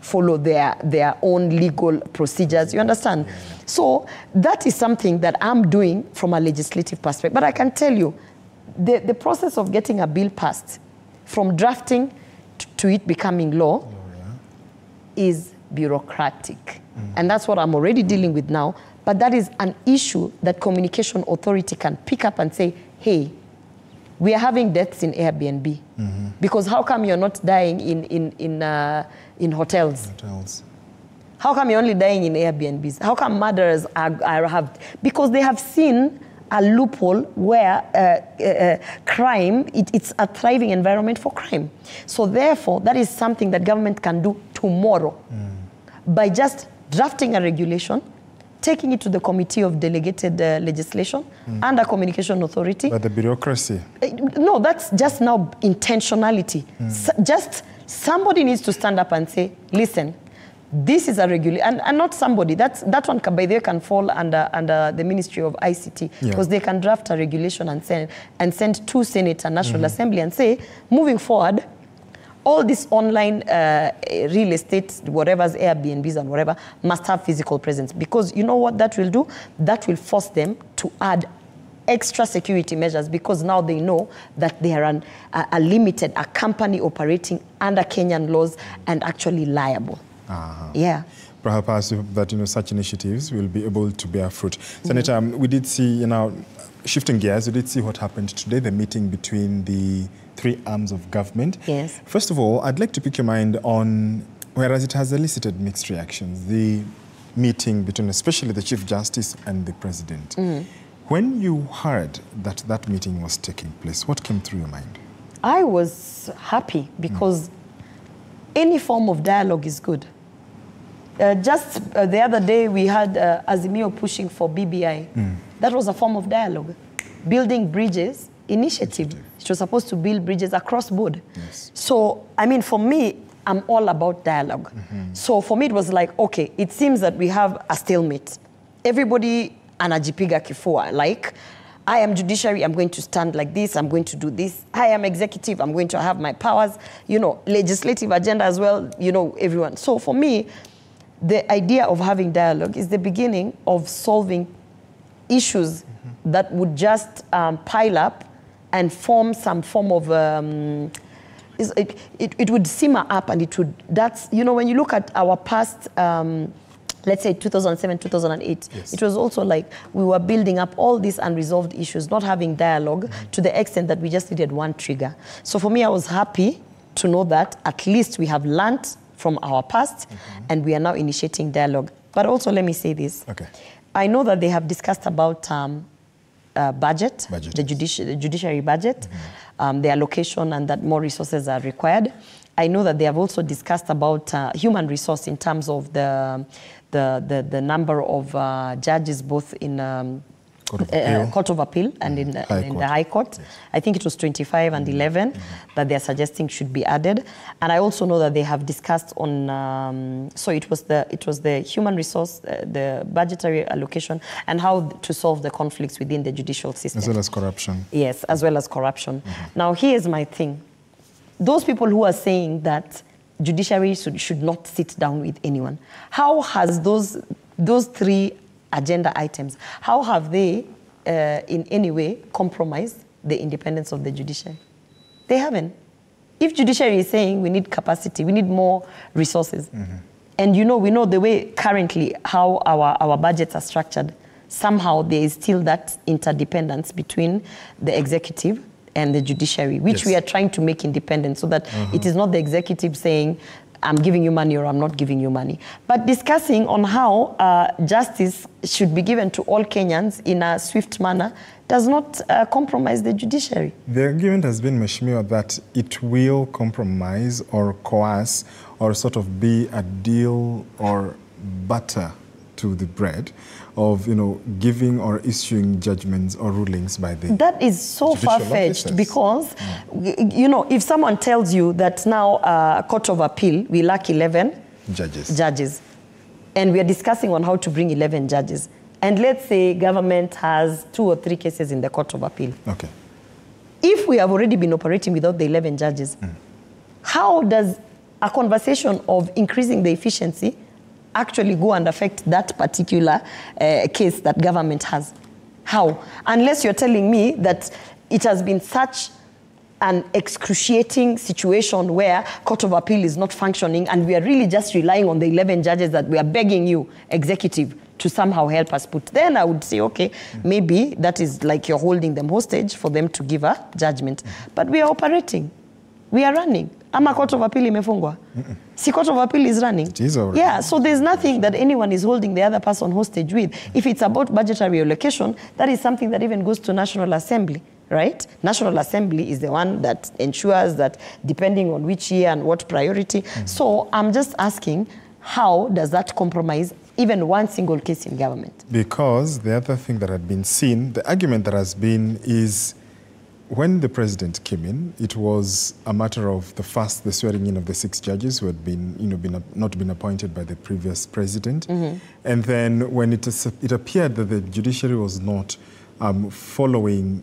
follow their, their own legal procedures. You understand? So that is something that I'm doing from a legislative perspective. But I can tell you, the, the process of getting a bill passed, from drafting to, to it becoming law, oh, is bureaucratic. And that's what I'm already dealing with now. But that is an issue that Communication Authority can pick up and say, hey, we are having deaths in Airbnb. Because how come you're not dying in, in, in, uh, in hotels? hotels. How come you're only dying in Airbnbs? How come murderers are, are have because they have seen a loophole where uh, uh, uh, crime it, it's a thriving environment for crime. So therefore, that is something that government can do tomorrow by just drafting a regulation, taking it to the committee of delegated uh, legislation under communication authority. But the bureaucracy. Uh, No, that's just now intentionality. S- just somebody needs to stand up and say, listen, this is a regulation, and, and not somebody. That's, that one, can, by the way, can fall under, under the Ministry of ICT Yeah. because they can draft a regulation and send, and send to Senate and National Assembly and say, moving forward, all this online uh, real estate, whatever's Airbnbs and whatever, must have physical presence. Because you know what that will do? That will force them to add extra security measures because now they know that they are an, a, a limited, a company operating under Kenyan laws and actually liable. Uh-huh. Yeah. Perhaps that you know such initiatives will be able to bear fruit. Senator, um, we did see you know shifting gears. We did see what happened today, the meeting between the three arms of government. Yes. First of all, I'd like to pick your mind on whereas it has elicited mixed reactions, the meeting between especially the Chief Justice and the President. When you heard that that meeting was taking place, what came through your mind? I was happy because any form of dialogue is good. Uh, just uh, the other day, we had uh, Azimio pushing for BBI. That was a form of dialogue. Building bridges initiative. It was supposed to build bridges across board. Yes. So, I mean, for me, I'm all about dialog So for me, it was like, okay, it seems that we have a stalemate. Everybody anajipiga kifua, like, I am judiciary, I'm going to stand like this, I'm going to do this. I am executive, I'm going to have my powers. You know, legislative agenda as well, you know, everyone. So for me, the idea of having dialogue is the beginning of solving issues that would just um, pile up and form some form of um, it, it, it would simmer up and it would that's you know when you look at our past um, let's say 2007 2008 Yes. it was also like we were building up all these unresolved issues not having dialog to the extent that we just needed one trigger. So for me i was happy to know that at least we have learnt from our past and we are now initiating dialogue. But also let me say this. Okay. I know that they have discussed about um, uh, budget, Budget, the, judici- the judiciary budget, um, the allocation, and that more resources are required. I know that they have also discussed about uh, human resource in terms of the the, the, the number of uh, judges both in um, Court of uh, Appeal. Court of Appeal and in, the, High in Court. the High Court. I think it was 25 and 11 that they're suggesting should be added. And I also know that they have discussed on, um, so it was the it was the human resource, uh, the budgetary allocation, and how to solve the conflicts within the judicial system. As well as corruption. Yes, as well as corruption. Now, here's my thing. Those people who are saying that judiciary should, should not sit down with anyone, how has those, those three agenda items, how have they uh, in any way compromised the independence of the judiciary? They haven't. If judiciary is saying we need capacity, we need more resources, and you know, we know the way currently how our, our budgets are structured, somehow there is still that interdependence between the executive and the judiciary, which Yes. we are trying to make independent so that it is not the executive saying, I'm giving you money or I'm not giving you money. But discussing on how uh, justice should be given to all Kenyans in a swift manner does not uh, compromise the judiciary. The argument has been, Meshmiwa, that it will compromise or coerce or sort of be a deal or butter to the bread of, you know, giving or issuing judgments or rulings by the... That is so far fetched officers. because, y- you know, if someone tells you that now uh, Court of Appeal, we lack 11 Judges. judges, and we are discussing on how to bring 11 judges, and let's say government has two or three cases in the Court of Appeal. Okay. If we have already been operating without the 11 judges, how does a conversation of increasing the efficiency actually go and affect that particular uh, case that government has? How? Unless you're telling me that it has been such an excruciating situation where Court of Appeal is not functioning and we are really just relying on the 11 judges that we are begging you, executive, to somehow help us put. Then I would say, okay, maybe that is like you're holding them hostage for them to give a judgment. But we are operating. We are running. Ama Court of Appeal imefungwa. mm Court of Appeal is running. It is already. Yeah, so there's nothing that anyone is holding the other person hostage with. If it's about budgetary allocation, that is something that even goes to National Assembly, right? National Assembly is the one that ensures that depending on which year and what priority. Mm -hmm. So I'm just asking, how does that compromise even one single case in government? Because the other thing that had been seen, the argument that has been is when the president came in, it was a matter of the first, the swearing in of the six judges who had been, you know, been, not been appointed by the previous president. And then when it, it appeared that the judiciary was not um, following